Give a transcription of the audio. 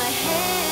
my head.